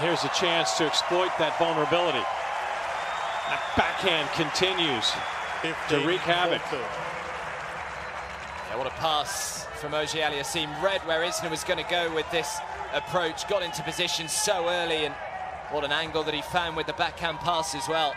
here's a chance to exploit that vulnerability. That backhand continues to wreak havoc. Yeah, what a pass from Auger-Aliassime. Read where Isner was going to go with this approach. Got into position so early and what an angle that he found with the backhand pass as well.